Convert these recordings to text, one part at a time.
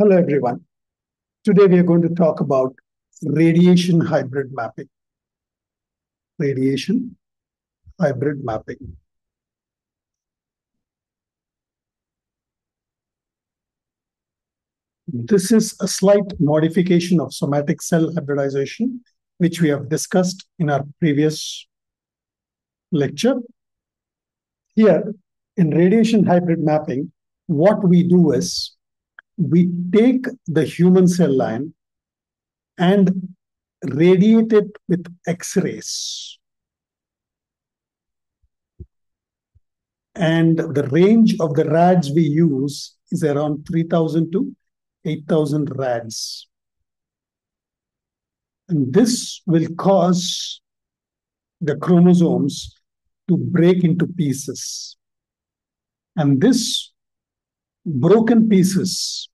Hello, everyone. Today we are going to talk about radiation hybrid mapping. Radiation hybrid mapping. This is a slight modification of somatic cell hybridization, which we have discussed in our previous lecture. Here, in radiation hybrid mapping, what we do is we take the human cell line and radiate it with X-rays. And the range of the rads we use is around 3000 to 8000 rads. And this will cause the chromosomes to break into pieces. And this broken pieces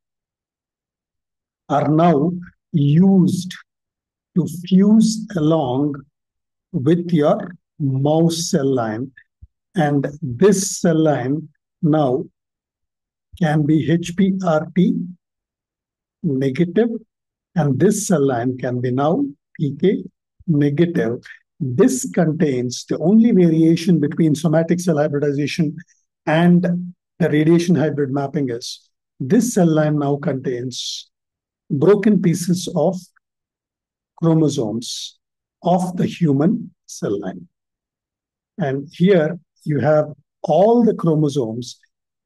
are now used to fuse along with your mouse cell line. And this cell line now can be HPRT negative, and this cell line can be now TK negative. This contains the only variation between somatic cell hybridization and the radiation hybrid mapping is this cell line now contains broken pieces of chromosomes of the human cell line. And here you have all the chromosomes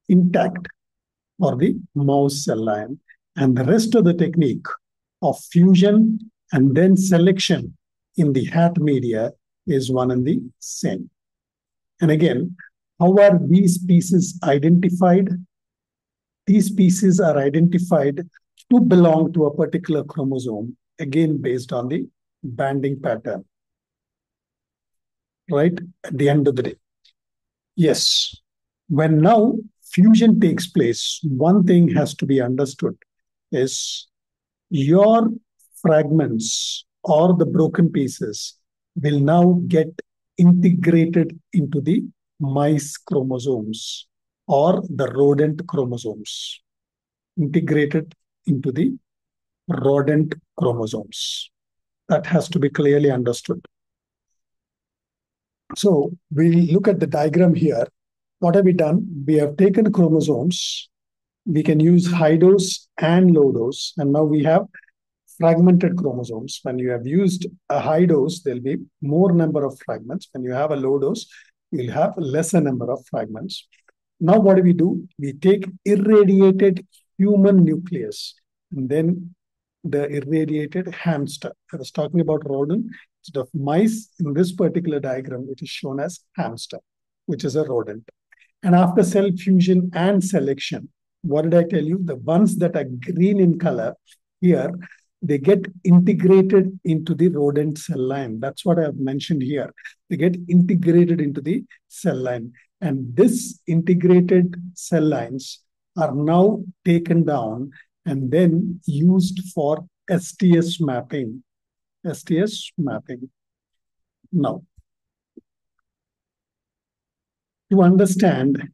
intact for the mouse cell line. And the rest of the technique of fusion and then selection in the hat media is one and the same. And again, how are these pieces identified? These pieces are identified to belong to a particular chromosome, again based on the banding pattern. Right at the end of the day. Yes, when now fusion takes place, one thing has to be understood is your fragments or the broken pieces will now get integrated into the mice chromosomes or the rodent chromosomes integrated into the rodent chromosomes. That has to be clearly understood. So we look at the diagram here. What have we done? We have taken chromosomes. We can use high dose and low dose. And now we have fragmented chromosomes. When you have used a high dose, there'll be more number of fragments. When you have a low dose, you'll have a lesser number of fragments. Now, what do we do? We take irradiated human nucleus and then the irradiated hamster. I was talking about rodent. Instead of mice, in this particular diagram, it is shown as hamster, which is a rodent. And after cell fusion and selection, what did I tell you? The ones that are green in color here, they get integrated into the rodent cell line. That's what I've mentioned here. They get integrated into the cell line. And this integrated cell lines are now taken down and then used for STS mapping. STS mapping. Now, to understand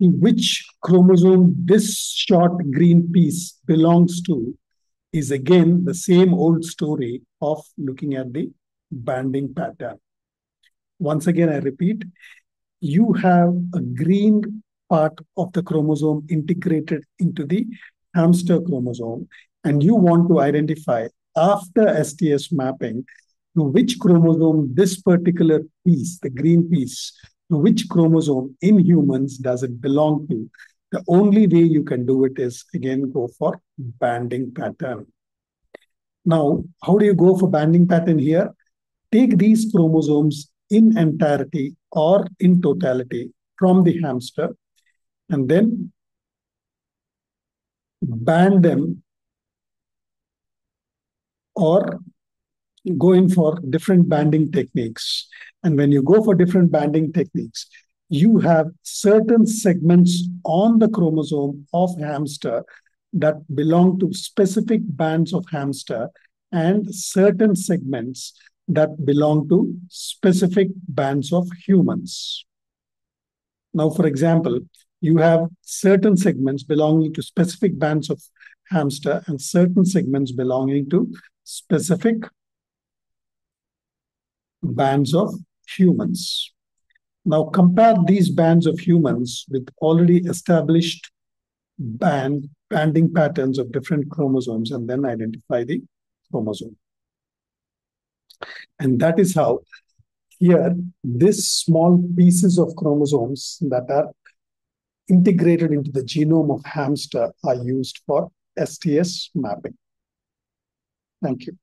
which chromosome this short green piece belongs to, is again the same old story of looking at the banding pattern. Once again, I repeat, you have a green part of the chromosome integrated into the hamster chromosome, and you want to identify after STS mapping to which chromosome this particular piece, the green piece, to which chromosome in humans does it belong to. The only way you can do it is again go for banding pattern. Now, how do you go for banding pattern here? Take these chromosomes in entirety or in totality from the hamster and then band them or go in for different banding techniques. And when you go for different banding techniques, you have certain segments on the chromosome of hamster that belong to specific bands of hamster and certain segments that belong to specific bands of humans. Now, for example, you have certain segments belonging to specific bands of hamster and certain segments belonging to specific bands of humans. Now compare these bands of humans with already established band banding patterns of different chromosomes and then identify the chromosome. And that is how here, this small pieces of chromosomes that are integrated into the genome of hamster are used for STS mapping. Thank you.